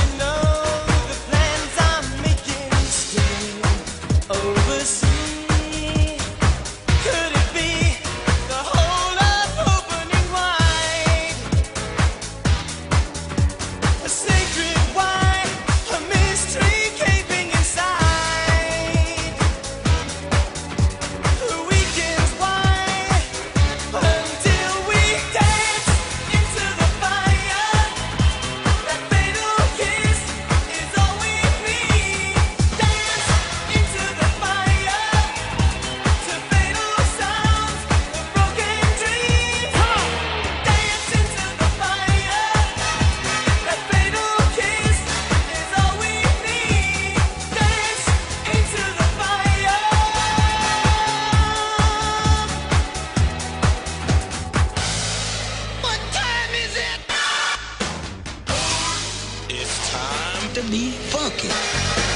But to be funky.